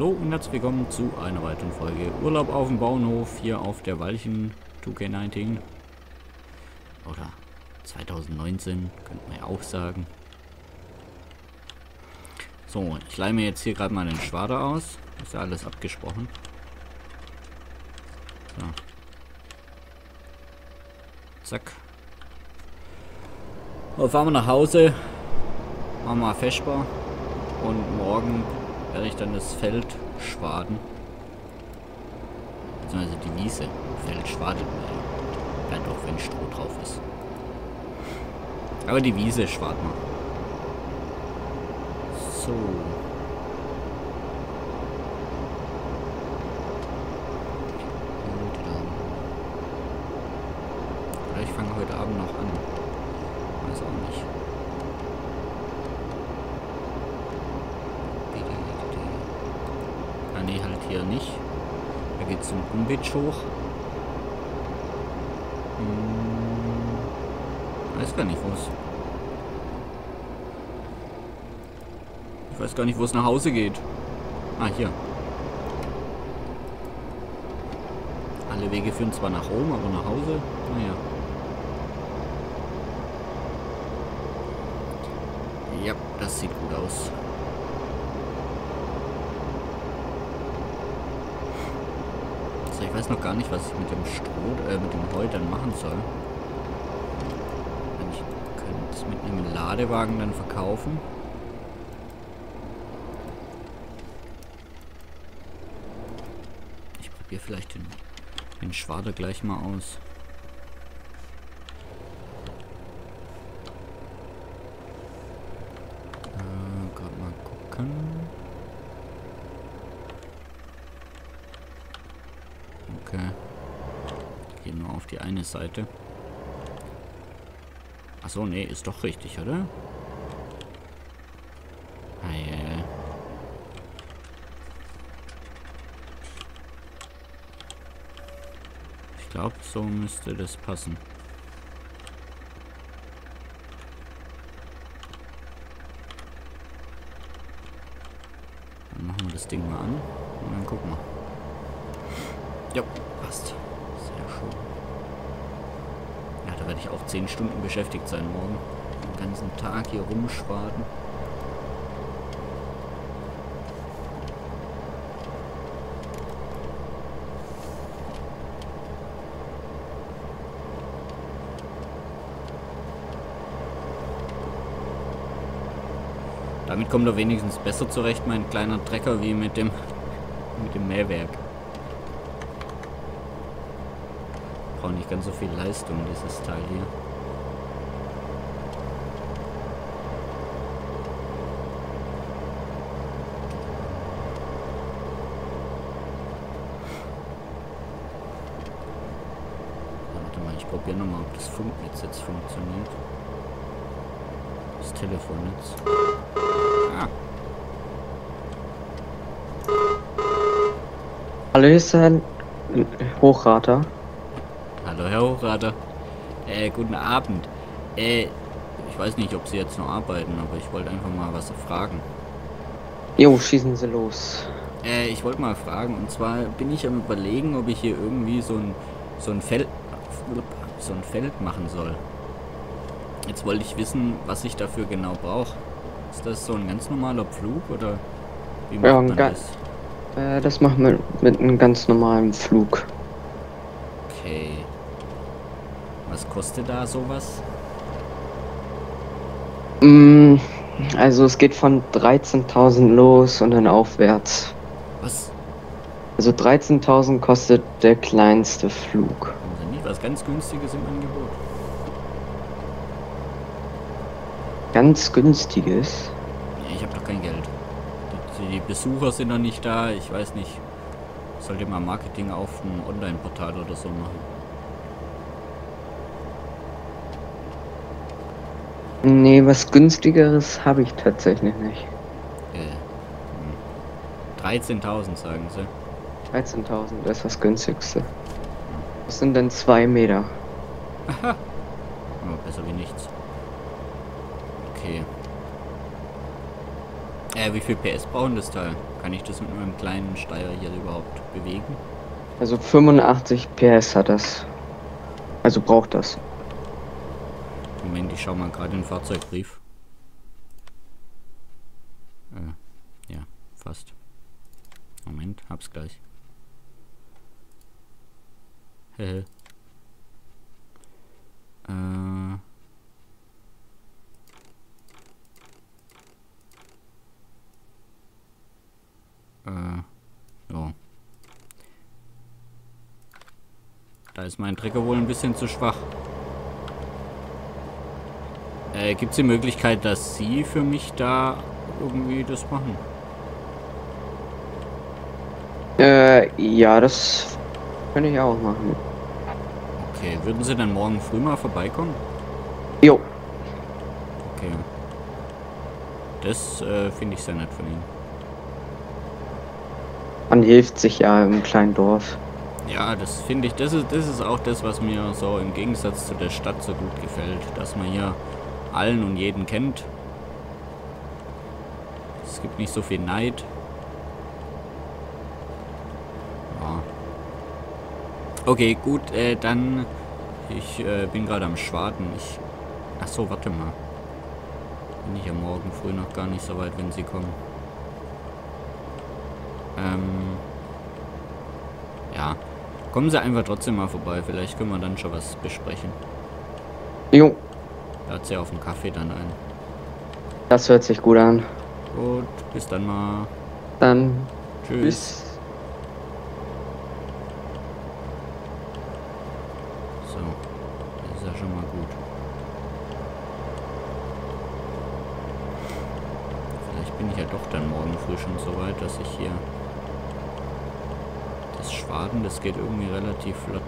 und herzlich willkommen zu einer weiteren Folge Urlaub auf dem Bauernhof hier auf der Walchen 2K19 oder 2019, könnte man ja auch sagen. So, ich leih mir jetzt hier gerade mal den Schwader aus. Ist ja alles abgesprochen. So. Zack. So, fahren wir nach Hause. Machen wir Feschbar. Und morgen werde ich dann das Feld schwaden. Beziehungsweise die Wiese. Feld schwadet man ja. Doch, wenn Stroh drauf ist. Aber die Wiese schwart man. So. Und dann. Oder ich fange heute Abend noch an. Weiß auch nicht. Ah nee, halt hier nicht. Umbitsch hoch. Hm, weiß gar nicht, wo es. Ich weiß gar nicht, wo es nach Hause geht. Ah, hier. Alle Wege führen zwar nach Rom, aber nach Hause, naja. Ja, das sieht gut aus. So, ich weiß noch gar nicht, was ich mit dem Stroh, äh, mit dem Heu dann machen soll. Ich könnte es mit einem Ladewagen dann verkaufen. Ich probiere vielleicht den, den Schwader gleich mal aus. Äh, gerade mal gucken. Okay. Ich gehe nur auf die eine Seite. Achso, nee, ist doch richtig, oder? Ah. Ich glaube, so müsste das passen. Dann machen wir das Ding mal an und dann gucken wir. Ja, passt. Sehr schön. Da werde ich auch 10 Stunden beschäftigt sein morgen. Den ganzen Tag hier rumschwaden. Damit kommt er wenigstens besser zurecht, mein kleiner Trecker, wie mit dem, mit dem Mähwerk. Braucht nicht ganz so viel Leistung, dieses Teil hier. Warte mal, ich probiere nochmal, ob das Funknetz jetzt funktioniert. Das Telefonnetz. Ah, Hallöchen, Hochrater. Herr Hochrater. Äh, guten Abend. Äh, ich weiß nicht, ob Sie jetzt noch arbeiten, aber ich wollte einfach mal was fragen. Jo, schießen Sie los. Äh, ich wollte mal fragen, und zwar bin ich am überlegen, ob ich hier irgendwie so ein, so ein Feld, so ein Feld machen soll. Jetzt wollte ich wissen, was ich dafür genau brauche. Ist das so ein ganz normaler Pflug oder wie macht Ja, man das? Äh, das machen wir mit einem ganz normalen Flug. Okay. Was kostet da sowas? Mm, also es geht von 13.000 los und dann aufwärts. Was? Also 13.000 kostet der kleinste Flug. Haben Sie nicht was ganz günstiges im Angebot? Ganz günstiges. Nee, ich habe doch kein Geld. Die, die Besucher sind noch nicht da. Ich weiß nicht. Sollte mal Marketing auf einem Online-Portal oder so machen. Nee, was günstigeres habe ich tatsächlich nicht. Äh, hm. 13.000 sagen sie. 13.000 ist das günstigste. Das sind dann zwei Meter. Aber besser wie nichts. Okay. Äh, wie viel PS brauchen das Teil? Kann ich das mit meinem kleinen Steier hier überhaupt bewegen? Also 85 PS hat das. Also braucht das. Moment, ich schau mal gerade den Fahrzeugbrief. Äh, ja, fast. Moment, hab's gleich. Hehe. äh. Äh, ja. Da ist mein Trecker wohl ein bisschen zu schwach. Äh, Gibt es die Möglichkeit, dass Sie für mich da irgendwie das machen? Äh, ja, das kann ich auch machen. Okay, würden Sie dann morgen früh mal vorbeikommen? Jo. Okay. Das äh, finde ich sehr nett von Ihnen. Man hilft sich ja im kleinen Dorf. Ja, das finde ich, das ist, das ist auch das, was mir so im Gegensatz zu der Stadt so gut gefällt, dass man hier allen und jeden kennt. Es gibt nicht so viel Neid. Ja. Okay, gut, äh, dann ich äh, bin gerade am Schwarten. Ich Ach so, warte mal. Bin ich ja morgen früh noch gar nicht so weit, wenn sie kommen. Ähm ja. Kommen Sie einfach trotzdem mal vorbei. Vielleicht können wir dann schon was besprechen. Jo, Lad Sie auf den Kaffee dann ein. das hört sich gut an. Gut, bis dann mal. Dann Tschüss. bis. So, das ist ja schon mal gut. Vielleicht bin ich ja doch dann morgen früh schon so weit, dass ich hier das Schwaden, das geht irgendwie relativ flott.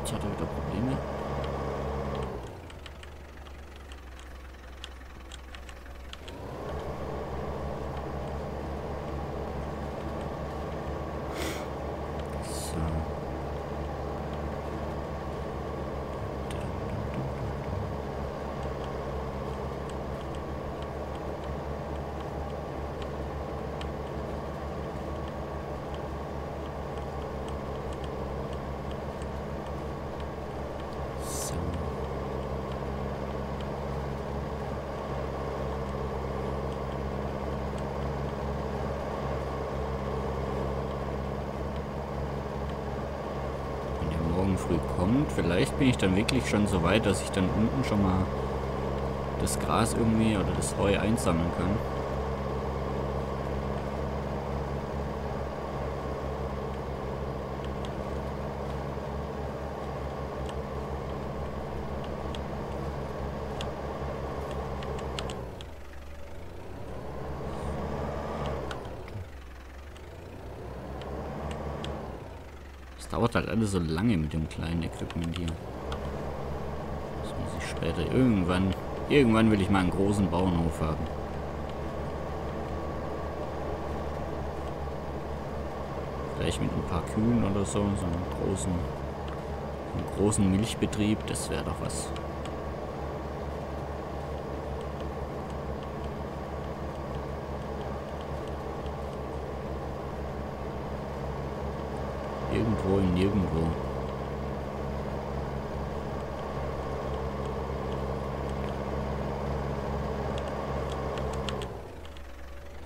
Jetzt hat er wieder Probleme. So. So. Wenn der morgen kommt, vielleicht bin ich dann wirklich schon so weit, dass ich dann unten schon mal das Gras irgendwie oder das Heu einsammeln kann. Dauert halt alles so lange mit dem kleinen Equipment hier. Das muss ich später irgendwann. Irgendwann will ich mal einen großen Bauernhof haben. Vielleicht mit ein paar Kühen oder so, so einen großen, einen großen Milchbetrieb, das wäre doch was. Irgendwo im Nirgendwo.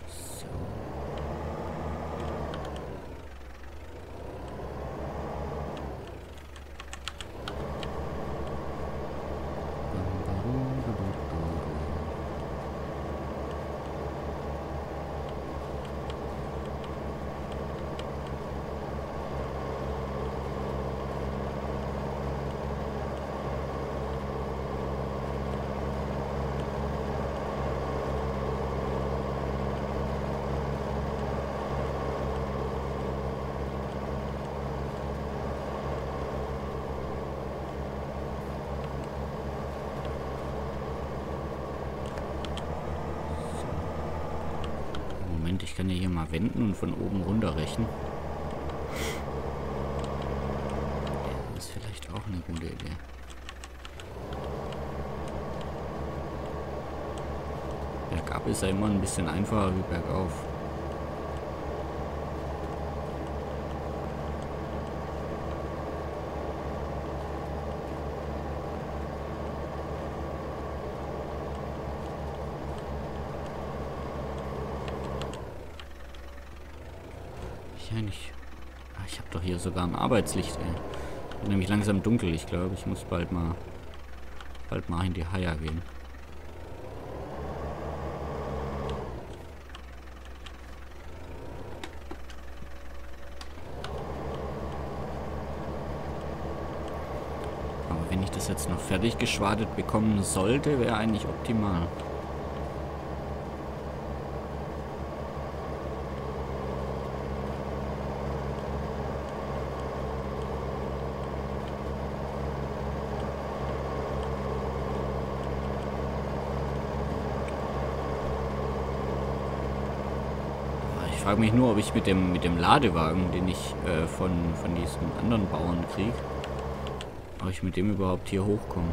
So. Moment, ich kann ja hier mal wenden und von oben runter rechnen. auch eine gute Idee. Bergab ist ja immer ein bisschen einfacher wie bergauf. Ich eigentlich... Ah, ich habe doch hier sogar ein Arbeitslicht, ey. Wird nämlich langsam dunkel. Ich glaube, ich muss bald mal bald mal in die Haia gehen. Aber wenn ich das jetzt noch fertig geschwadet bekommen sollte, wäre eigentlich optimal. Ich frage mich nur, ob ich mit dem, mit dem Ladewagen, den ich äh, von, von diesen anderen Bauern kriege, ob ich mit dem überhaupt hier hochkomme.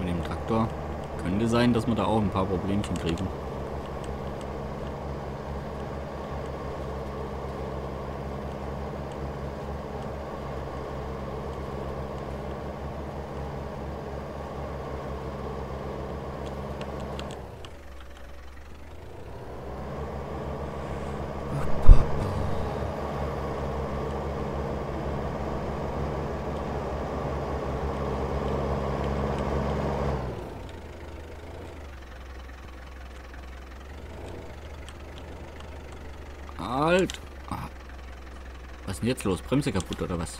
Mit dem Traktor könnte sein, dass wir da auch ein paar Problemchen kriegen. Halt! Ah. Was ist denn jetzt los? Bremse kaputt oder was?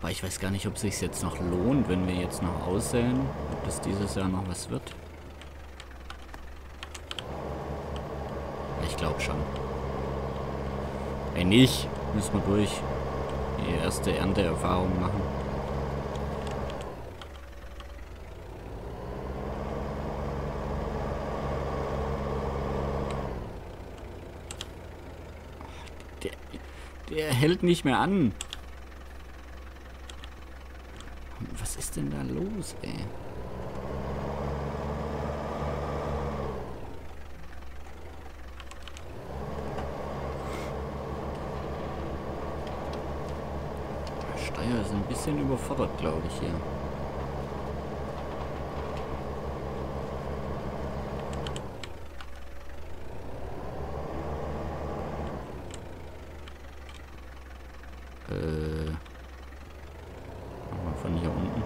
Wobei ich weiß gar nicht, ob es sich jetzt noch lohnt, wenn wir jetzt noch aussehen, ob das dieses Jahr noch was wird. Ich glaube schon. Wenn nicht, müssen wir durch die erste Ernteerfahrung machen. Der, der hält nicht mehr an. Was ist denn da los, ey? Steuer ist ein bisschen überfordert, glaube ich, hier. Äh. Machen wir von hier unten.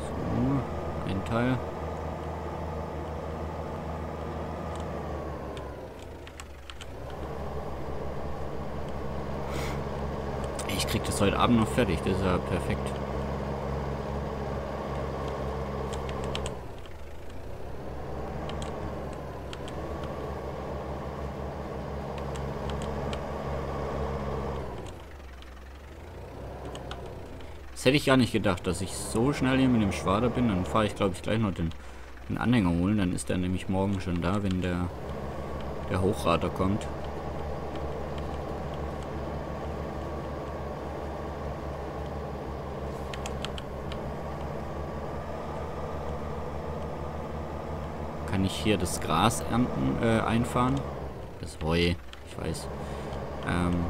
So, ein Teil. Das heute Abend noch fertig, das ist ja perfekt. Das hätte ich gar nicht gedacht, dass ich so schnell hier mit dem Schwader bin. Dann fahre ich, glaube ich, gleich noch den, den Anhänger holen. Dann ist er nämlich morgen schon da, wenn der, der Hochrater kommt. Ich hier das Gras ernten, äh, einfahren? Das Heu. Ich weiß. Ähm,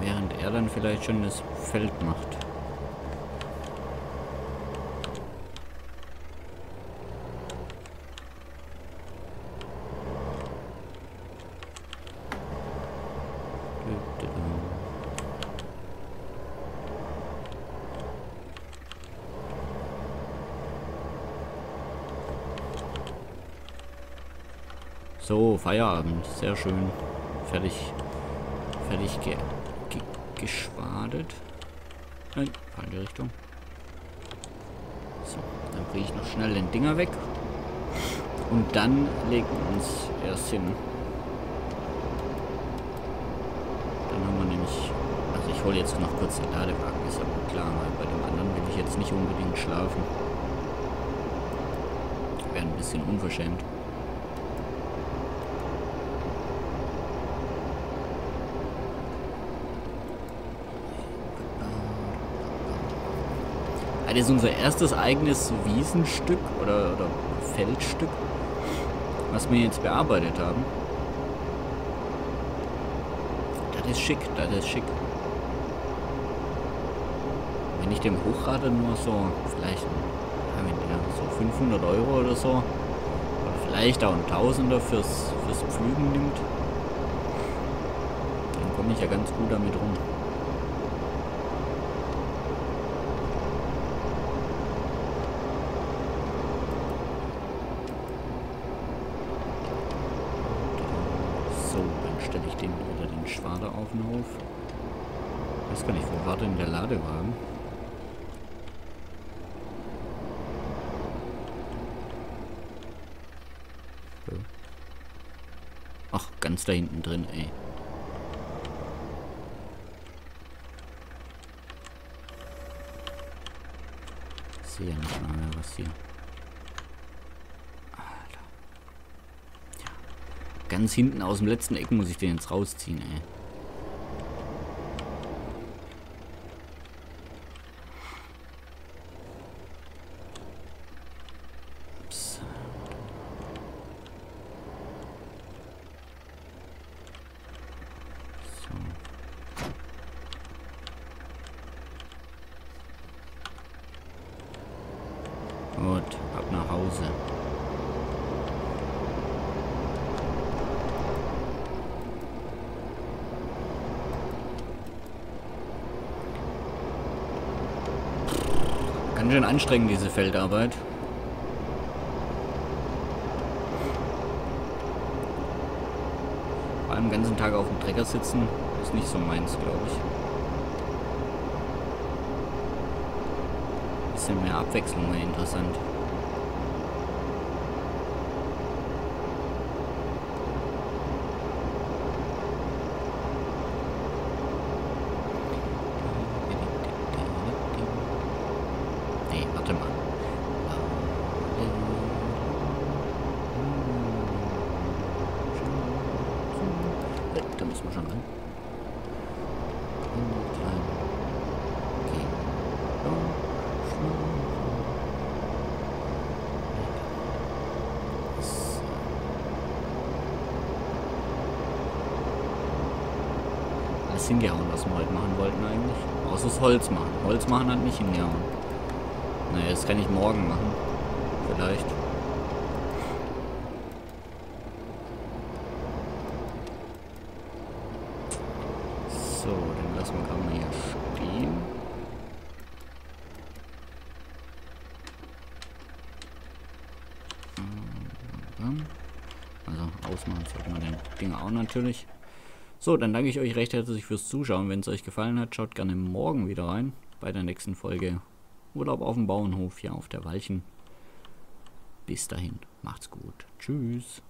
während er dann vielleicht schon das Feld macht. So, Feierabend. Sehr schön. Fertig. Fertig ge ge geschwadet. Nein, falsche Richtung. So, dann bringe ich noch schnell den Dinger weg. Und dann legen wir uns erst hin. Dann haben wir nämlich... Also ich hole jetzt noch kurz den Ladewagen, ist aber klar, weil bei dem anderen will ich jetzt nicht unbedingt schlafen. Wäre ein bisschen unverschämt. Das ist unser erstes eigenes Wiesenstück oder, oder Feldstück, was wir jetzt bearbeitet haben. Das ist schick, das ist schick. Wenn ich dem Hochrate nur so, vielleicht so 500 Euro oder so, oder vielleicht auch ein Tausender fürs, fürs Pflügen nimmt, dann komme ich ja ganz gut damit rum. Auf den Hof. Ich weiß gar nicht, wo war denn der Ladewagen? Ach, ganz da hinten drin, ey. Ich sehe ja nicht mal mehr was hier. Alter. Ganz hinten aus dem letzten Eck muss ich den jetzt rausziehen, ey. Gut, ab nach Hause. Ganz schön anstrengend, diese Feldarbeit. Vor allem den ganzen Tag auf dem Trecker sitzen, ist nicht so meins, glaube ich. Bisschen mehr Abwechslung interessant. Nee, warte mal. Da müssen wir schon rein. Hingehauen, was wir heute machen wollten eigentlich. Außer das Holz machen. Holz machen hat nicht hingehauen. Naja, das kann ich morgen machen. Vielleicht. So, dann lassen wir gerade mal hier stehen. Also ausmachen sollte man den Ding auch natürlich. So, dann danke ich euch recht herzlich fürs Zuschauen. Wenn es euch gefallen hat, schaut gerne morgen wieder rein bei der nächsten Folge Urlaub auf dem Bauernhof hier auf der Walchen. Bis dahin, macht's gut. Tschüss.